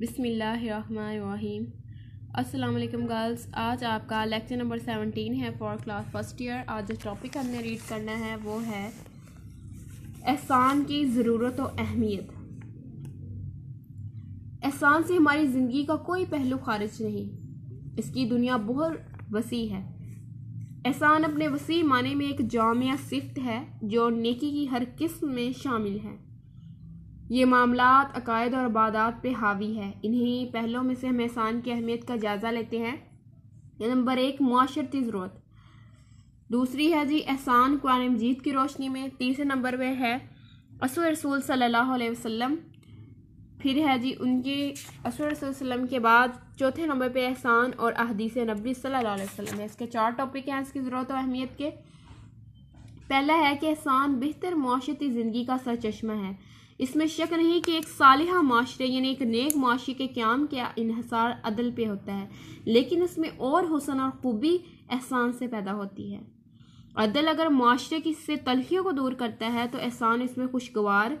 बिस्मिल्लाहिर्रहमानिर्रहीम। अस्सलाम वालेकुम गर्ल्स, आज आपका लेक्चर नंबर सेवनटीन है फॉर क्लास फ़र्स्ट ईयर। आज जो टॉपिक हमने रीड करना है वो है एहसान की ज़रूरत और अहमियत। एहसान से हमारी ज़िंदगी का कोई पहलू खारिज नहीं। इसकी दुनिया बहुत वसी है। एहसान अपने वसी माने में एक जामिया सिफ्त है जो नेकी की हर किस्म में शामिल है। ये मामला अकायद और इबादत पे हावी है। इन्हीं पहलों में से हम एहसान की अहमियत का जायज़ा लेते हैं। नंबर एक माशरती ज़रूरत। दूसरी है जी, एहसान कुरान मजीद की रोशनी में। तीसरे नंबर पे है, असर रसूल सल्लल्लाहु अलैहि वसल्लम। फिर है जी, उनके, असर रसूल के बाद चौथे नंबर पे एहसान और अहदीस नबी सल्लल्लाहु अलैहि वसल्लम है। इसके चार टॉपिक हैं इसकी ज़रूरत और अहमियत के। पहला है कि एहसान बेहतर माशरती ज़िंदगी का सरचश्मा है। इसमें शक नहीं कि एक सालिहा माशरे, यानी एक नेक माशी के क्याम के इहसार अदल पे होता है, लेकिन इसमें और हुसन और खूबी एहसान से पैदा होती है। अदल अगर माशरे की से तलखियों को दूर करता है तो एहसान इसमें खुशगवार,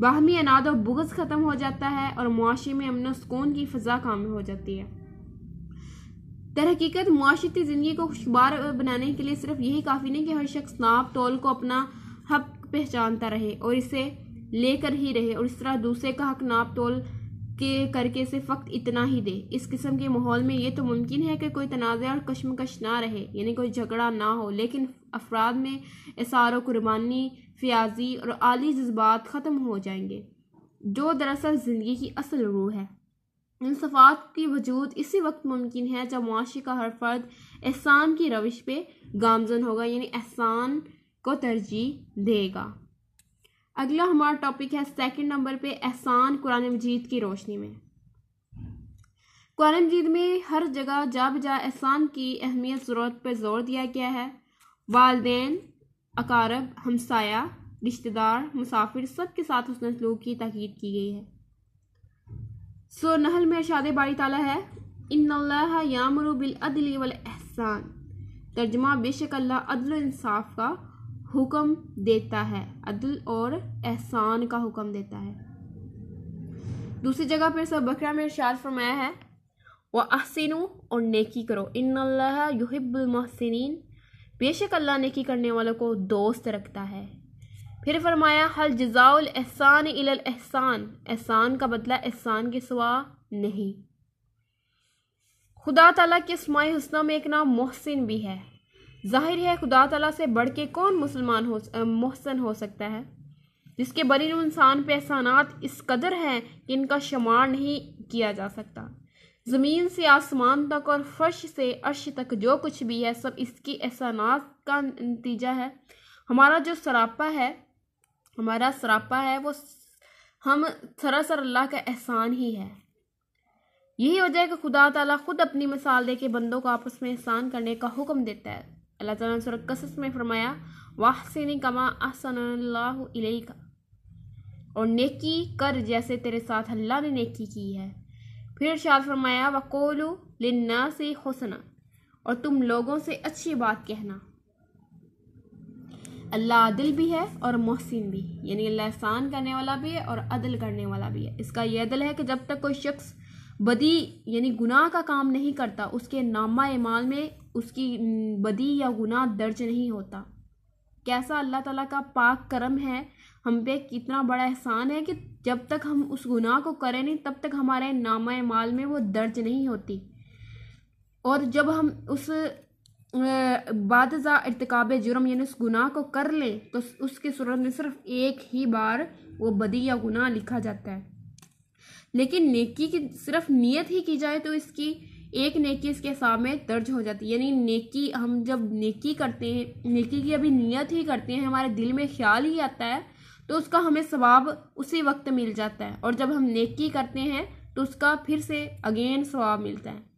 बाहमी अनाद और बुगज़ ख़त्म हो जाता है, और मुआशी में अमन सुकून की फ़ज़ा कामिल हो जाती है। दर हकीकत माशरती ज़िंदगी को खुशगवार बनाने के लिए सिर्फ़ यही काफ़ी नहीं कि हर शख्स नाप तोल को अपना हक पहचानता रहे और इसे लेकर ही रहे और इस तरह दूसरे का हक नाप तोल के करके सिर्फ़ वक्त इतना ही दे। इस किस्म के माहौल में ये तो मुमकिन है कि कोई तनाज़ और कशमकश ना रहे, यानी कोई झगड़ा ना हो, लेकिन अफराद में इसार कुर्बानी, फ्याजी और आली जज्बात ख़त्म हो जाएँगे, जो दरअसल ज़िंदगी की असल रूह है। इंसफात की वजूद इसी वक्त मुमकिन है जब मुआशी का हर फर्द एहसान की रविश पे गामजन होगा, यानी एहसान को तरजीह देगा। अगला हमारा टॉपिक है सेकंड नंबर पे एहसान कुरान मजीद की रोशनी में। कुरान मजीद में हर जगह जा बजा एहसान की अहमियत ज़रूरत पर ज़ोर दिया गया है। वालदेन, अकारब, हमसाया, रिश्तेदार, मुसाफिर सब के साथ उसने सलूक की ताकीद की गई है। सो नहल में अरशाद बारी ताला है। इन यामरु बिल वल एहसान। तर्जमा बेशक अल्लाह अदल इंसाफ का हुक्म देता है। अदल और एहसान का हुक्म देता है। दूसरी जगह पर सब बकरा में इरशाद फरमाया है वह अहसिन और नेकी करो। इन मोहसिन बेशक अल्लाह नेकी करने वालों को दोस्त रखता है। फिर फरमाया, हल जजाउल एहसान इल एहसान। एहसान का बदला एहसान के सिवा नहीं। खुदा तला के स्माय हसना में एक नाम मोहसिन भी है। ज़ाहिर है, खुदा तला से बढ़ के कौन मुसलमान हो मोहसन हो सकता है? जिसके बरी इंसान पे एहसानात इस कदर हैं कि इनका शुमार नहीं किया जा सकता। ज़मीन से आसमान तक और फर्श से अर्श तक जो कुछ भी है, सब इसकी एहसानात का नतीजा है। हमारा जो सरापा है हमारा सरापा है, वो हम सरासर अल्लाह का एहसान ही है। यही वजह है कि खुदा ताला खुद अपनी मिसाल दे के बंदों को आपस में एहसान करने का हुक्म देता है। अल्लाह ताला ने सूरत में फरमाया, वाहसिनी कमा अहसन का और नेकी कर जैसे तेरे साथ अल्लाह ने नेकी की है। फिर शाद फरमाया, वकोलू लिन्ना से हुसना। और तुम लोगों से अच्छी बात कहना। अल्लाह अदिल भी है और मोहसिन भी, यानी अल्लाह एहसान करने वाला भी है और अदल करने वाला भी है। इसका यह अदल है कि जब तक कोई शख्स बदी, यानी गुनाह का काम नहीं करता, उसके नामा इमाल में उसकी बदी या गुनाह दर्ज नहीं होता। कैसा अल्लाह ताला का पाक करम है, हम पे कितना बड़ा एहसान है कि जब तक हम उस गुनाह को करें नहीं, तब तक हमारे नामा माल में वो दर्ज नहीं होती। और जब हम उस बाद इरतकब जुर्म यानी उस गुनाह को कर ले तो उसकी सूरत में सिर्फ़ एक ही बार वो बदी या गुनाह लिखा जाता है। लेकिन नेकी की सिर्फ़ नीयत ही की जाए तो इसकी एक नेकी इसके में दर्ज हो जाती है। यानी नेकी, हम जब नेकी करते हैं, नेकी की अभी नीयत ही करते हैं, हमारे दिल में ख्याल ही आता है तो उसका हमें सवाब उसी वक्त मिल जाता है। और जब हम नेकी करते हैं तो उसका फिर से अगेन सवाब मिलता है।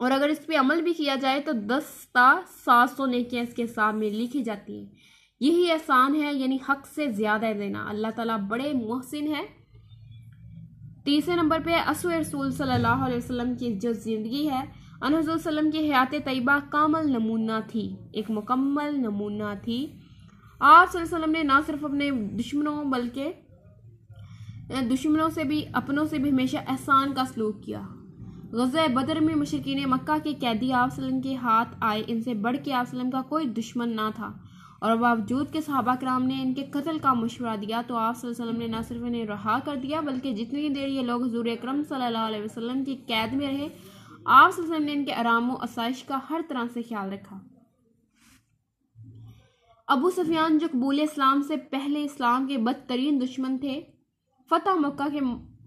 और अगर इस पर अमल भी किया जाए तो दस ता सात सौ नेकियाँ इसके हिसाब में लिखी जाती हैं। यही एहसान है, यानी हक से ज़्यादा देना। अल्लाह ताला बड़े मोहसिन है। तीसरे नंबर पे असु रसूल सल्लल्लाहु अलैहि वसल्लम की जो ज़िंदगी है, अन हजूर सल्लम की हयात तयबा कामल नमूना थी, एक मुकम्मल नमूना थी। आप वसल्लम ने ना सिर्फ़ अपने दुश्मनों, बल्कि दुश्मनों से भी, अपनों से भी हमेशा एहसान का सलूक किया। गज़ा बदर में मशरकिन मक्का के कैदी आप के हाथ आए, इनसे बढ़ के आप का कोई दुश्मन ना था। और बावजूद के सहाबा कराम ने इनके कत्ल का मशवरा दिया तो आप ने ना सिर्फ़ इन्हें रहा कर दिया, बल्कि जितनी देर ये लोग हजूर अक्रम वसल्लम की कैद में रहे, आप ने इनके आराम व आसाइश का हर तरह से ख्याल रखा। अबू सफियान जो कबूल इस्लाम से पहले इस्लाम के बदतरीन दुश्मन थे, फ़तह मक्का के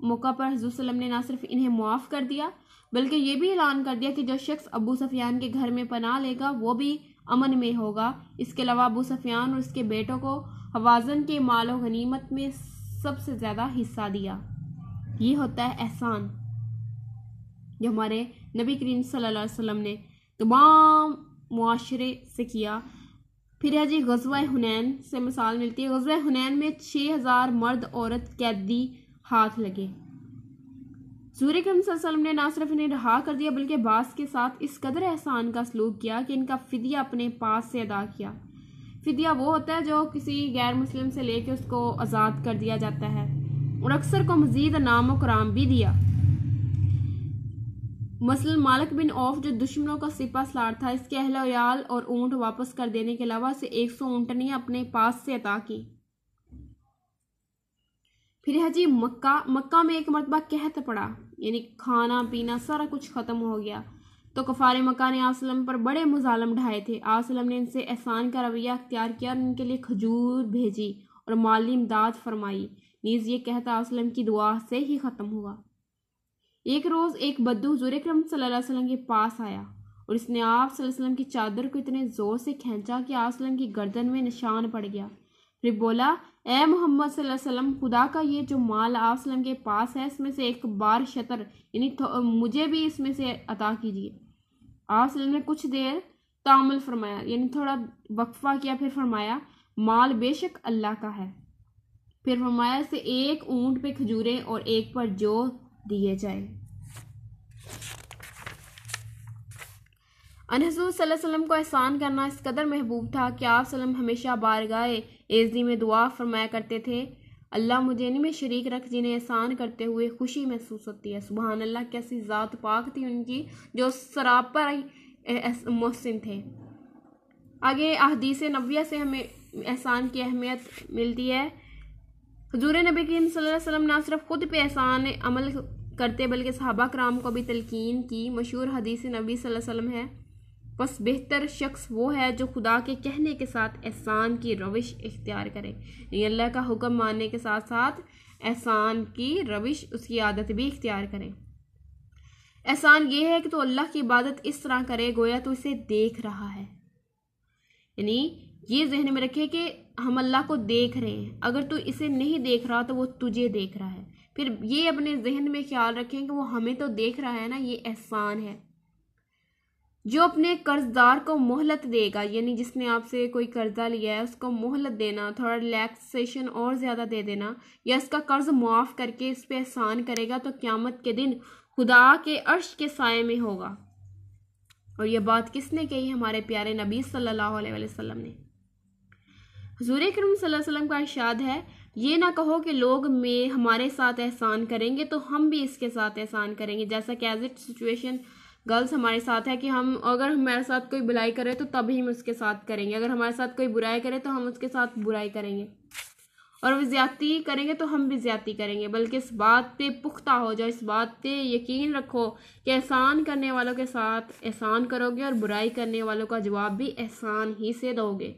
मौका पर हजूर ने ना सिर्फ़ इन्हें मुआफ़ कर दिया, बल्कि ये भी ऐलान कर दिया कि जो शख्स अबू सफियान के घर में पना लेगा, वो भी अमन में होगा। इसके अलावा अबू सफियान और उसके बेटों को हवाजन के मालो गनीमत में सबसे ज़्यादा हिस्सा दिया। ये होता है एहसान, जो हमारे नबी करीम सल्लल्लाहु अलैहि वसल्लम ने तमाम मुआशरे से किया। फिर है जी गजवा हुनैन से मिसाल मिलती है। गजवा हुनैन में छः हज़ार मर्द औरत कैदी हाथ लगे। सूर्य वसल्लम ने ना सिर्फ़ इन्हें रहा कर दिया, बल्कि बास के साथ इस कदर एहसान का सलूक किया कि इनका फिदिया अपने पास से अदा किया। फिदिया वो होता है जो किसी गैर मुस्लिम से लेके उसको आज़ाद कर दिया जाता है और अक्सर को मजीद नाम कराम भी दिया। मसल मालिक बिन औफ जो दुश्मनों का सिपा सलार था, इसके अहल और ऊँट वापस कर देने के अलावा से एक सौ ऊँटनियाँ अपने पास से अता की। फिर है जी मक्का मक्का में एक मरतबा कहत पड़ा, यानी खाना, पीना सारा कुछ ख़त्म हो गया। तो कफ़ार मक्का ने आसलम पर बड़े मुजालम ढाए थे। आसलम ने इनसे एहसान का रवैया अख्तियार किया और इनके लिए खजूर भेजी और माली इमदाद फरमाई। नीज़ ये कहता आसलम की दुआ से ही ख़त्म हुआ। एक रोज़ एक बद्दू हजूर करम वसल्लम के पास आया और इसने आप की चादर को इतने ज़ोर से खींचा कि आसलम की गर्दन में निशान पड़ गया। फिर बोला, ए मोहम्मद वसल्लम, खुदा का ये जो माल आप के पास है, इसमें से एक बार शतर, यानी मुझे भी इसमें से अता कीजिए। आप ने कुछ देर तामल फरमाया, यानी थोड़ा वक्फा किया, फिर फरमाया, माल बेशक अल्लाह का है। फिर फरमाया से एक ऊँट पे खजूरें और एक पर जो दिए जाए। वसल्लम को एहसान करना इस कदर महबूब था कि आप सलम हमेशा बारगाह एजदी में दुआ फरमाया करते थे। अल्लाह मुझे नहीं में शरीक रख, जिन्हें एहसान करते हुए खुशी महसूस होती है। सुबह अल्लाह कैसी ज़ात पाक थी उनकी, जो शराब पर मोहसिन थे। आगे अहदीस नबिया से हमें एहसान की अहमियत मिलती है। हजूर नबी करीम वसल्लम ना सिर्फ़ खुद पे एहसान, अमल करते, बल्कि सहाबा कराम को भी तलकीन की मशहूर हदीस नबी वसल्लम है। बस बेहतर शख्स वो है जो खुदा के कहने के साथ एहसान की रविश इख्तियार करे। यानी अल्लाह का हुक्म मानने के साथ साथ एहसान की रविश उसकी आदत भी इख्तियार करें। एहसान ये है कि तो अल्लाह की इबादत इस तरह करे गोया तो इसे देख रहा है। यानी ये जहन में रखे कि हम अल्लाह को देख रहे हैं। अगर तू इसे नहीं देख रहा तो वो तुझे देख रहा है। फिर ये अपने जहन में ख्याल रखें कि वो हमें तो देख रहा है ना, ये एहसान है। जो अपने कर्जदार को मोहलत देगा, यानी जिसने आपसे कोई कर्जा लिया है, उसको मोहलत देना, थोड़ा रिलैक्सेशन और ज़्यादा दे देना, या इसका कर्ज मुआफ़ करके इस पर एहसान करेगा तो क़्यामत के दिन खुदा के अर्श के साय में होगा। और यह बात किसने कही? हमारे प्यारे नबी सल्लल्लाहु अलैहि वसल्लम ने। हजूर करम वसल्लम का इशाद है, ये ना कहो कि लोग में, हमारे साथ एहसान करेंगे तो हम भी इसके साथ एहसान करेंगे, जैसा कि एज इट सिचुएशन गर्ल्स हमारे साथ है कि हम, अगर हमारे साथ कोई बुराई करे तो तभी हम उसके साथ करेंगे। अगर हमारे साथ कोई बुराई करे तो हम उसके साथ बुराई करेंगे। और वो ज्यादती करेंगे तो हम भी ज्यादती करेंगे। बल्कि इस बात पे पुख्ता हो जाओ, इस बात पे यकीन रखो कि एहसान करने वालों के साथ एहसान करोगे और बुराई करने वालों का जवाब भी एहसान ही से दोगे।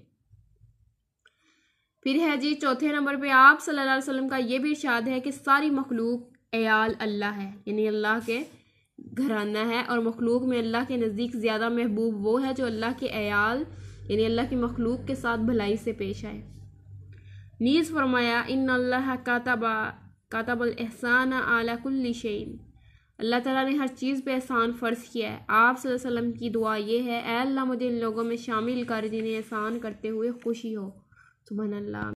फिर है जी, चौथे नंबर पे आप सल्लल्लाहु अलैहि वसल्लम का ये भी इशाद है कि सारी मखलूक एयाल अल्लाह है। यानी अल्लाह के घराना है और मखलूक में अल्लाह के नज़दीक ज़्यादा महबूब वो है जो अल्लाह के अयाल, यानी अल्लाह की मखलूक के साथ भलाई से पेश आए। नीज़ फरमाया इन अल्लाह कातबा, कातबल एहसान आला कुल्ली शैन अल्लाह ताला ने हर चीज़ पे एहसान फ़र्ज़ किया है। आप वसल्लम की दुआ ये है अल्लाह मुझे इन लोगों में शामिल कर जिन्हें एहसान करते हुए खुशी हो। सुबह अल्लाह